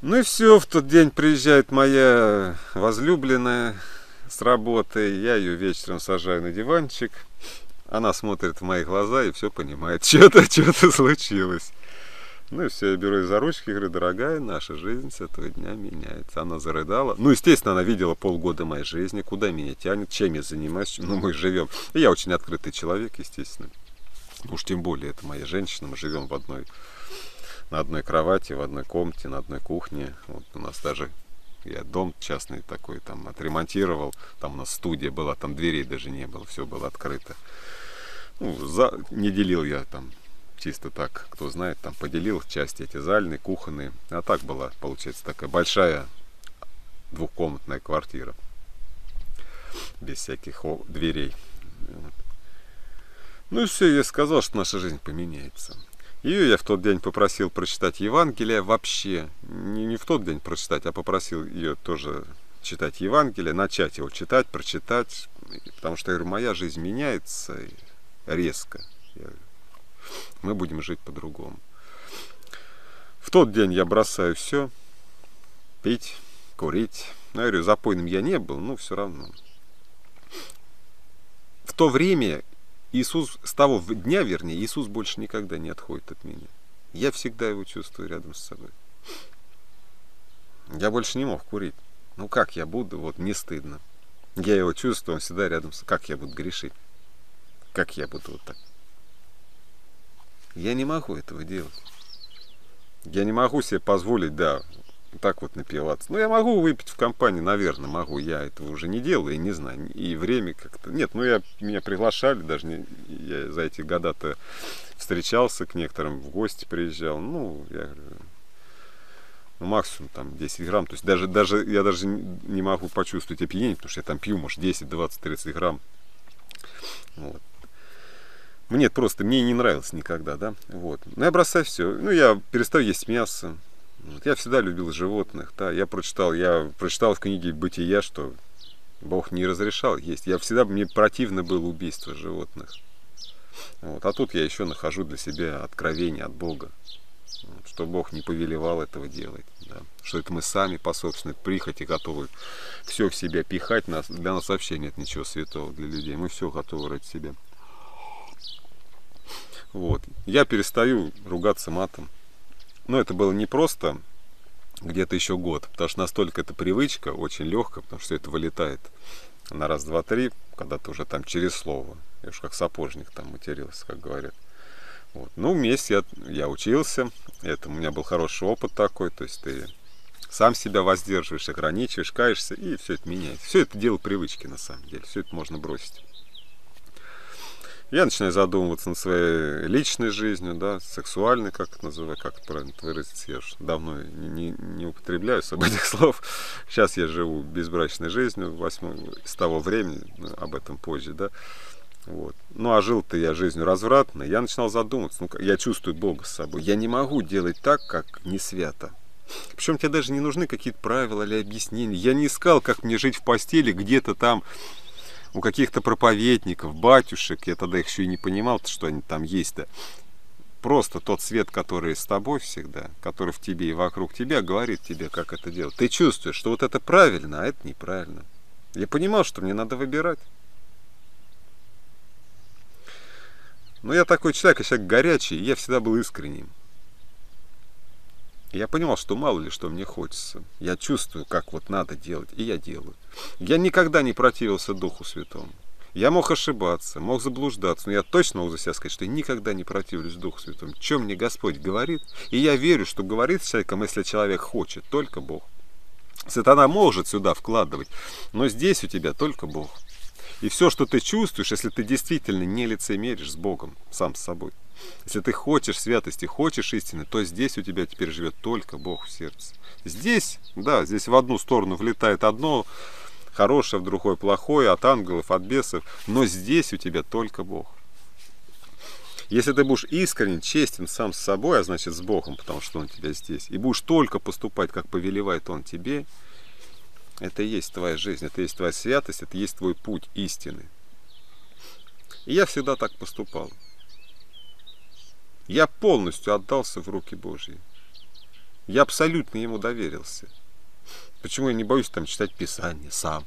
Ну и все, в тот день приезжает моя возлюбленная с работы. Я ее вечером сажаю на диванчик. Она смотрит в мои глаза и все понимает. Что-то, что-то случилось. Ну и все, я беру ее за ручки и говорю, дорогая, наша жизнь с этого дня меняется. Она зарыдала. Ну, естественно, она видела полгода моей жизни, куда меня тянет, чем я занимаюсь, ну, мы живем. И я очень открытый человек, естественно. Уж тем более, это моя женщина, мы живем в одной на одной кровати, в одной комнате, на одной кухне. Вот у нас даже я дом частный такой там отремонтировал. Там у нас студия была, там дверей даже не было, все было открыто. Ну, за... Не делил я там чисто так, кто знает, там поделил части эти зальные, кухонные. А так была, получается, такая большая двухкомнатная квартира. Без всяких дверей. Ну и все, я сказал, что наша жизнь поменяется. Ее я в тот день попросил прочитать Евангелие вообще. Не, не в тот день прочитать, а попросил ее тоже читать Евангелие, начать его читать, прочитать. Потому что, я говорю, моя жизнь меняется резко. Я, мы будем жить по-другому. В тот день я бросаю все. Пить, курить. Ну, я говорю, запойным я не был, но все равно. В то время Иисус, с того дня, вернее, Иисус больше никогда не отходит от меня. Я всегда его чувствую рядом с собой. Я больше не мог курить. Ну как я буду, вот не стыдно. Я его чувствую, он всегда рядом с Как я буду грешить? Как я буду вот так? Я не могу этого делать. Я не могу себе позволить, да, так вот напиваться. Ну, я могу выпить в компании, наверное, могу. Я этого уже не делаю, и не знаю. И время как-то... Нет, ну, я, меня приглашали, даже не, я за эти года-то встречался к некоторым, в гости приезжал. Ну, я говорю, ну, максимум там 10 грамм. То есть даже, даже я даже не могу почувствовать опьянение, потому что я там пью, может, 10, 20, 30 грамм. Вот. Мне просто, мне не нравилось никогда, да, вот. Ну, я бросаю все. Ну, я перестаю есть мясо, вот. Я всегда любил животных, да, я прочитал, я прочитал в книге «Бытия», что Бог не разрешал есть. Я всегда, мне противно было убийство животных. Вот. А тут я еще нахожу для себя откровение от Бога, что Бог не повелевал этого делать. Да. Что это мы сами по собственной прихоти готовы все в себя пихать. Для нас вообще нет ничего святого для людей. Мы все готовы ради себя. Вот. Я перестаю ругаться матом. Но это было не просто где-то еще год, потому что настолько эта привычка очень легкая, потому что это вылетает на раз, два, три, когда ты уже там через слово. Я уж как сапожник там матерился, как говорят. Вот. Ну, вместе я, я учился, это у меня был хороший опыт такой, то есть ты сам себя воздерживаешь, ограничиваешь, каешься, и все это меняется. Все это дело привычки на самом деле, все это можно бросить я начинаю задумываться над своей личной жизнью, да, сексуальной, как это называть, как это правильно выразиться, я уж давно не, не, употребляю особо этих слов. Сейчас я живу безбрачной жизнью, восьмой, с того времени, об этом позже, да. Вот. Ну, а жил-то я жизнью развратной, я начинал задумываться, ну, я чувствую Бога с собой, я не могу делать так, как не свято. Причем тебе даже не нужны какие-то правила или объяснения. Я не искал, как мне жить в постели где-то там у каких-то проповедников, батюшек, я тогда их еще и не понимал, что они там есть-то. Просто тот свет, который с тобой всегда, который в тебе и вокруг тебя, говорит тебе, как это делать. Ты чувствуешь, что вот это правильно, а это неправильно. Я понимал, что мне надо выбирать. Но я такой человек, я человек горячий, я всегда был искренним. Я понимал, что мало ли что мне хочется. Я чувствую, как вот надо делать, и я делаю. Я никогда не противился Духу Святому. Я мог ошибаться, мог заблуждаться, но я точно могу за себя сказать, что я никогда не противлюсь Духу Святому. Чем мне Господь говорит? И я верю, что говорит с человеком, если человек хочет, только Бог. Сатана может сюда вкладывать, но здесь у тебя только Бог. И все, что ты чувствуешь, если ты действительно не лицемеришь с Богом, сам с собой, если ты хочешь святости, хочешь истины, то здесь у тебя теперь живет только Бог в сердце. Здесь, да, здесь в одну сторону влетает одно хорошее, в другое плохое, от ангелов, от бесов, но здесь у тебя только Бог. Если ты будешь искренен, честен сам с собой, а значит с Богом, потому что Он тебя здесь, и будешь только поступать, как повелевает Он тебе, это и есть твоя жизнь, это и есть твоя святость, это и есть твой путь истины. И я всегда так поступал. Я полностью отдался в руки Божьи. Я абсолютно ему доверился. Почему я не боюсь там читать Писание сам?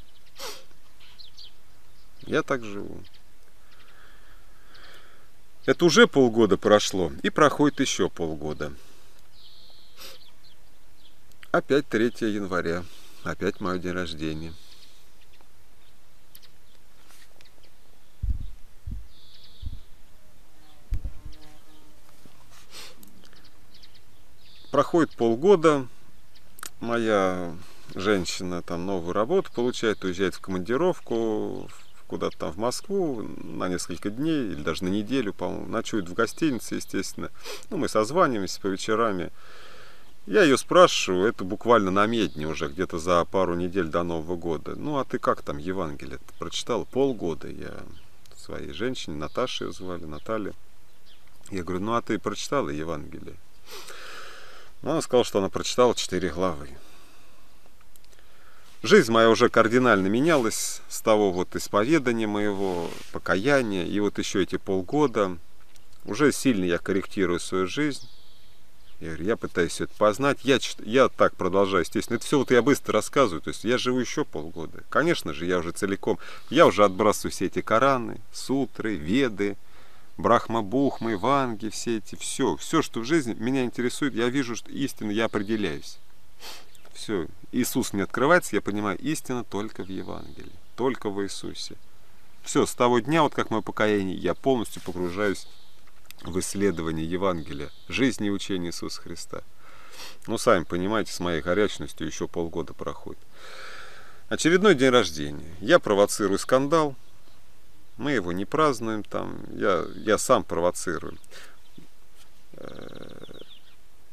Я так живу. Это уже полгода прошло, и проходит еще полгода. Опять 3 января. Опять мой день рождения. Проходит полгода, моя женщина там новую работу получает, уезжает в командировку куда-то там в Москву на несколько дней или даже на неделю, по-моему, ночует в гостинице, естественно. Ну, мы созваниваемся по вечерами. Я ее спрашиваю, это буквально на медне уже, где-то за пару недель до Нового года. Ну, а ты как там Евангелие? -то? Прочитал полгода я своей женщине, Наташе ее звали, Наталья. Я говорю, ну, а ты прочитала Евангелие? Ну, она сказала, что она прочитала четыре главы. Жизнь моя уже кардинально менялась с того вот исповедания моего, покаяния, и вот еще эти полгода. Уже сильно я корректирую свою жизнь я говорю, я пытаюсь все это познать, я, я так продолжаю, естественно. Это все вот я быстро рассказываю, то есть я живу еще полгода. Конечно же, я уже целиком, я уже отбрасываю все эти Кораны, сутры, Веды, Брахма-Бухмы, Ванги, все эти, все, все, что в жизни меня интересует, я вижу, что истинно я определяюсь. Все, Иисус мне открывается, я понимаю, истина только в Евангелии, только в Иисусе. Все, с того дня, вот как мое покаяние, я полностью погружаюсь в исследовании Евангелия, жизни и учения Иисуса Христа. Ну, сами понимаете, с моей горячностью еще полгода проходит. Очередной день рождения. Я провоцирую скандал. Мы его не празднуем там. Я, я сам провоцирую. Э,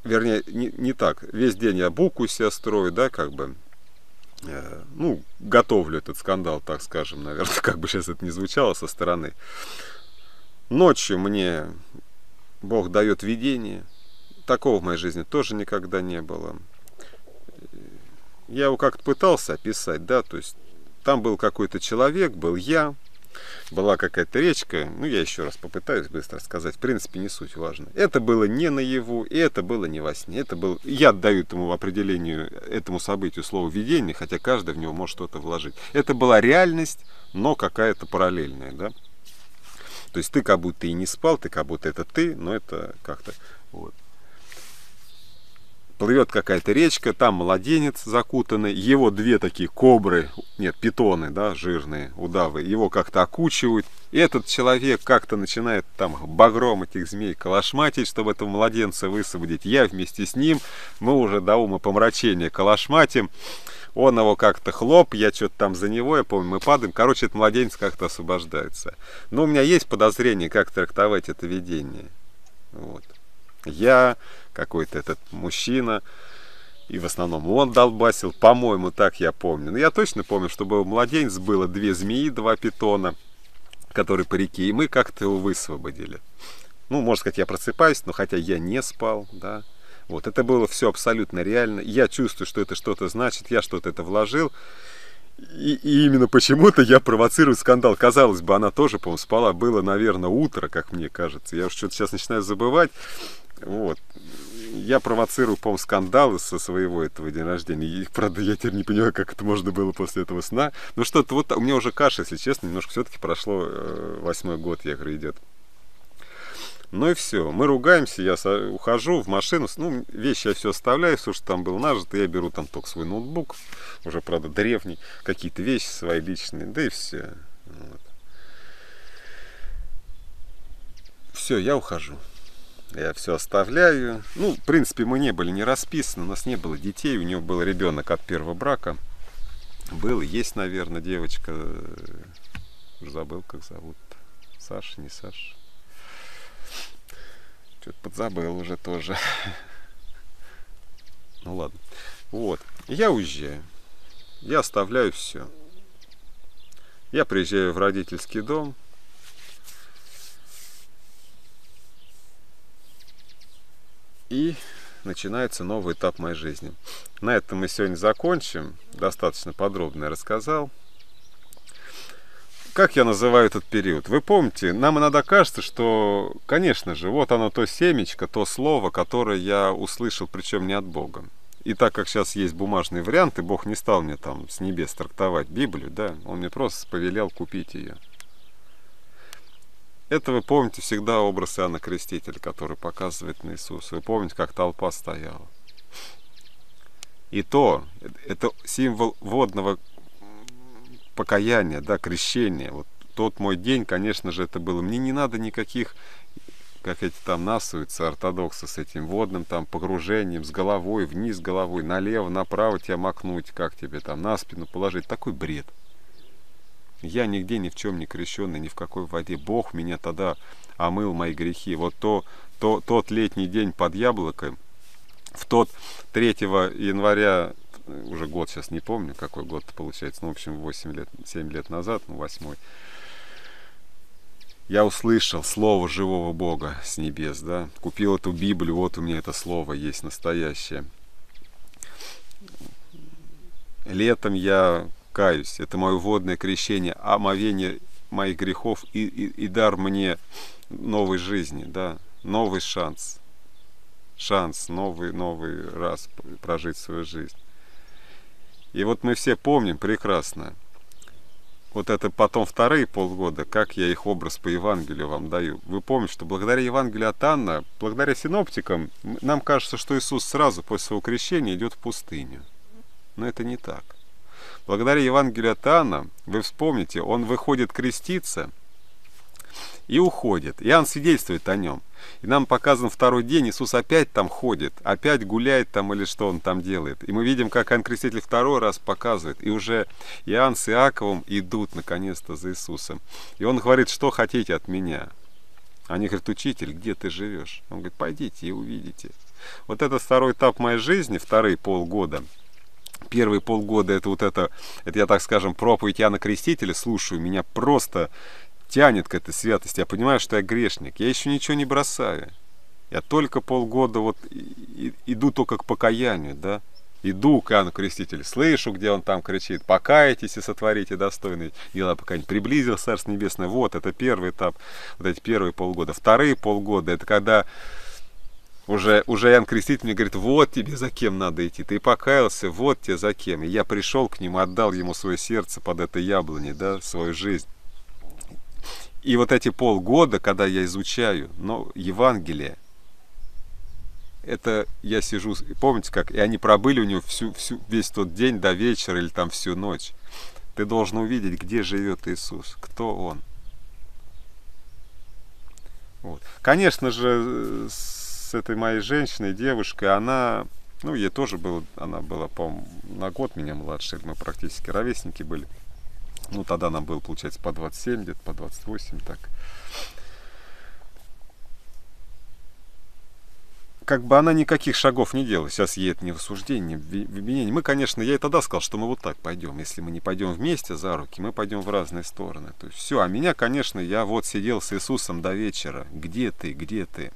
вернее, не, не так. Весь день я букву себя строю, да, как бы. Э, ну, готовлю этот скандал, так скажем, наверное, как бы сейчас это не звучало со стороны. Ночью мне Бог дает видение. Такого в моей жизни тоже никогда не было. Я его как-то пытался описать, да, то есть там был какой-то человек, был я, была какая-то речка, ну я еще раз попытаюсь быстро сказать, в принципе не суть важно. Это было не наяву, и это было не во сне, это был, я отдаю этому определению, этому событию слово видение, хотя каждый в него может что-то вложить. Это была реальность, но какая-то параллельная, да. То есть ты как будто и не спал, ты как будто это ты, но это как-то вот. Плывет какая-то речка, там младенец закутанный, его две такие кобры, нет, питоны, да, жирные, удавы, его как-то окучивают. И этот человек как-то начинает там багром этих змей калашматить, чтобы этого младенца высвободить. Я вместе с ним, мы уже до ума помрачения калашматим он его как-то хлоп, я что-то там за него, я помню, мы падаем. Короче, этот младенец как-то освобождается. Но у меня есть подозрение, как трактовать это видение. Вот. Я, какой-то этот мужчина, и в основном он долбасил, по-моему, так я помню. Но я точно помню, чтобы у младенец было две змеи, два питона, которые по реке, и мы как-то его высвободили. Ну, можно сказать, я просыпаюсь, но хотя я не спал, да, вот, это было все абсолютно реально. Я чувствую, что это что-то значит, я что-то это вложил. И, и именно почему-то я провоцирую скандал. Казалось бы, она тоже, по-моему, спала. Было, наверное, утро, как мне кажется. Я уж что-то сейчас начинаю забывать. Вот. Я провоцирую, по-моему, скандалы со своего этого дня рождения. И, правда, я теперь не понимаю, как это можно было после этого сна. Но что-то вот у меня уже каша, если честно, немножко все-таки прошло э, восьмой год, я говорю, идет. Ну и все. Мы ругаемся, я ухожу в машину. Ну, вещи я все оставляю, все, что там было нажито. Я беру там только свой ноутбук, уже, правда, древний, какие-то вещи свои личные, да и все. Вот. Все, я ухожу. Я все оставляю. Ну, в принципе, мы не были не расписаны, у нас не было детей, у него был ребенок от первого брака. Был, есть, наверное, девочка. Уже забыл, как зовут. Саша, не Саша. Что-то подзабыл уже тоже. Ну ладно. Вот. Я уезжаю. Я оставляю все. Я приезжаю в родительский дом. И начинается новый этап моей жизни. На этом мы сегодня закончим. Достаточно подробно я рассказал. Как я называю этот период? Вы помните, нам иногда кажется, что, конечно же, вот оно то семечко, то слово, которое я услышал, причем не от Бога. И так как сейчас есть бумажные варианты, Бог не стал мне там с небес трактовать Библию, да, Он мне просто повелел купить ее. Это вы помните всегда образ Иоанна Крестителя, который показывает на Иисуса. Вы помните, как толпа стояла. И то, это символ водного покаяние, да, крещение. Вот тот мой день, конечно же, это было. Мне не надо никаких, как эти там насуются ортодоксы с этим водным там погружением, с головой, вниз головой, налево, направо тебя макнуть, как тебе там на спину положить. Такой бред. Я нигде ни в чем не крещенный, ни в какой воде. Бог меня тогда омыл мои грехи. Вот то, то, тот летний день под яблоком, в тот 3 января, уже год сейчас не помню, какой год получается, ну, в общем, 8 лет, 7 лет назад, ну, 8 я услышал слово живого Бога с небес, да, купил эту Библию, вот у меня это слово есть настоящее. Летом я каюсь, это мое водное крещение, омовение моих грехов и, и, и дар мне новой жизни, да, новый шанс, шанс, новый, новый раз прожить свою жизнь. И вот мы все помним прекрасно, вот это потом вторые полгода, как я их образ по Евангелию вам даю. Вы помните, что благодаря Евангелию от Анна, благодаря синоптикам, нам кажется, что Иисус сразу после своего крещения идет в пустыню. Но это не так. Благодаря Евангелию от Анна, вы вспомните, он выходит креститься – и уходит. Иоанн свидетельствует о нем. И нам показан второй день, Иисус опять там ходит, опять гуляет там или что он там делает. И мы видим, как Иоанн Креститель второй раз показывает. И уже Иоанн с Иаковом идут наконец-то за Иисусом. И он говорит, что хотите от меня? Они говорят, учитель, где ты живешь? Он говорит, пойдите и увидите. Вот это второй этап моей жизни, вторые полгода. Первые полгода это вот это, это я так скажем, проповедь Иоанна Крестителя слушаю, меня просто тянет к этой святости. Я понимаю, что я грешник. Я еще ничего не бросаю. Я только полгода вот иду только к покаянию, да. Иду к Иоанну Крестителю, слышу, где он там кричит, покайтесь и сотворите достойные дела покаяния. Приблизил Царство Небесное. Вот, это первый этап, вот эти первые полгода. Вторые полгода, это когда уже, уже Иоанн Креститель мне говорит, вот тебе за кем надо идти, ты покаялся, вот тебе за кем. И я пришел к нему, отдал ему свое сердце под этой яблони, да, свою жизнь. И вот эти полгода, когда я изучаю но Евангелие, это я сижу, помните как, и они пробыли у него всю, всю, весь тот день до вечера или там всю ночь. Ты должен увидеть, где живет Иисус, кто Он. Вот. Конечно же, с этой моей женщиной, девушкой, она, ну, ей тоже было, она была, по-моему, на год меня младше, мы практически ровесники были. Ну, тогда нам было, получается, по 27, где-то по 28, так. Как бы она никаких шагов не делала. Сейчас ей не в осуждении, не в обвинении. Мы, конечно, я и тогда сказал, что мы вот так пойдем. Если мы не пойдем вместе за руки, мы пойдем в разные стороны. То есть все. А меня, конечно, я вот сидел с Иисусом до вечера. Где ты, где ты?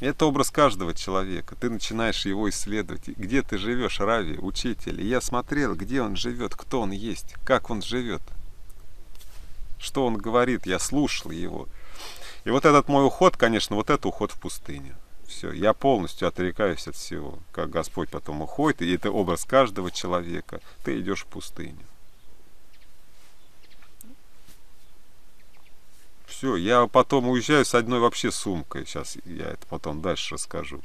Это образ каждого человека. Ты начинаешь его исследовать. Где ты живешь, Рави, учитель? И я смотрел, где он живет, кто он есть, как он живет. Что он говорит, я слушал его. И вот этот мой уход, конечно, вот это уход в пустыню. Все, я полностью отрекаюсь от всего. Как Господь потом уходит, и это образ каждого человека. Ты идешь в пустыню. Все, я потом уезжаю с одной вообще сумкой. Сейчас я это потом дальше расскажу.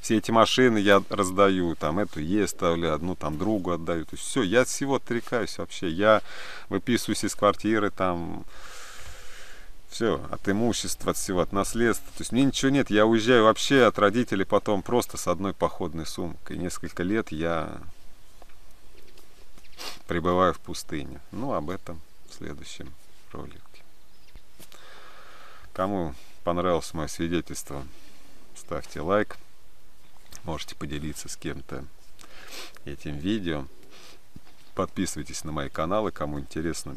Все эти машины я раздаю, там эту ей оставляю, одну там другу отдаю. То есть все, я от всего отрекаюсь вообще. Я выписываюсь из квартиры, там все, от имущества, от всего, от наследства. То есть мне ничего нет, я уезжаю вообще от родителей потом просто с одной походной сумкой. Несколько лет я пребываю в пустыне. Ну, об этом в следующем ролике. Кому понравилось мое свидетельство, ставьте лайк. Можете поделиться с кем-то этим видео. Подписывайтесь на мои каналы, кому интересно,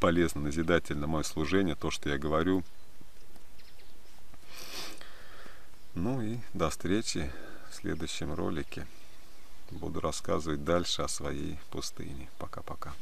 полезно, назидательно мое служение, то, что я говорю. Ну и до встречи в следующем ролике. Буду рассказывать дальше о своей пустыне. Пока-пока.